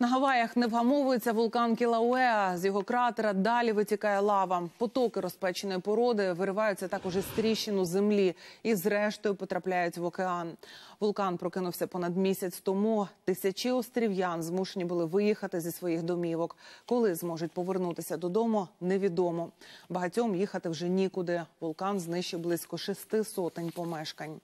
На Гаваях не вгамовується вулкан Кілауеа. З його кратера далі витікає лава. Потоки розпеченої породи вириваються також із тріщину землі і, зрештою, потрапляють в океан. Вулкан прокинувся понад місяць тому. Тисячі острів'ян змушені були виїхати зі своїх домівок. Коли зможуть повернутися додому, невідомо. Багатьом їхати вже нікуди. Вулкан знищив близько шести сотень помешкань.